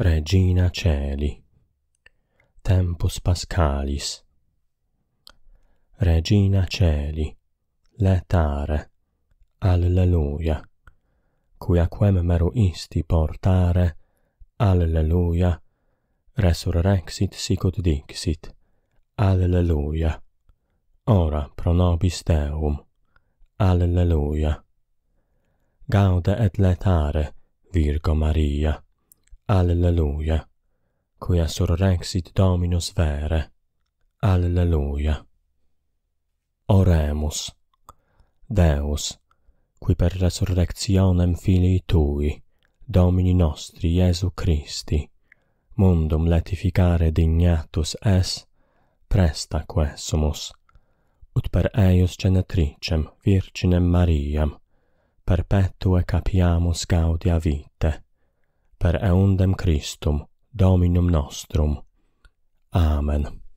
Regina Celi. Tempus Pascalis. Regina Celi Letare Alleluia. Cuiaquem meruisti portare Alleluia. Resurrexit sicut dixit Alleluia. Ora pro nobis Deum Alleluia. Gaude et letare Virgo Maria. Alleluia. Quia surrexit Dominus vere. Alleluia. Oremus. Deus, qui per resurrectionem Filii Tui, Domini nostri Iesu Christi, mundum letificare dignatus es, presta quesumus, ut per eius genetricem Virginem Mariam, perpetue capiamus gaudia vite, per eundem Christum, Dominum nostrum. Amen.